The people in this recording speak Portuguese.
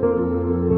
Música